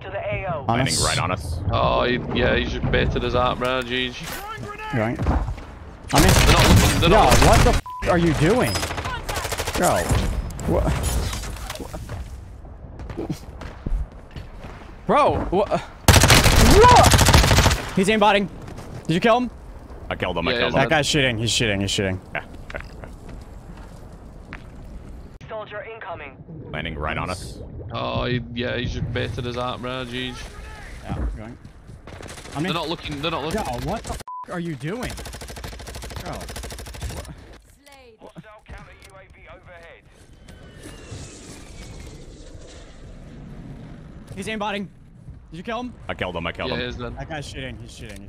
into the AO. On Landing us. right on us. Oh, he, yeah, he's just baited us out, bro. GG. Right. I'm in. They're not looking. They're Yo, not what the f are you doing? Bro. What? Bro, what? What? He's aimbotting. Did you kill him? I killed him. I killed him. That guy's shooting. He's shooting. He's shooting. Yeah, okay, okay. Soldier incoming. Landing right on us. Oh, he, yeah, he's just baited us out, bro. GG. Yeah, going. I'm They're not looking. They're not Yo, looking. what the f are you doing? Bro. Hostile counter UAV overhead. He's aimbotting. Did you kill him? I killed him. I killed Yeah, him. he's dead. That guy's shooting. He's shooting. He's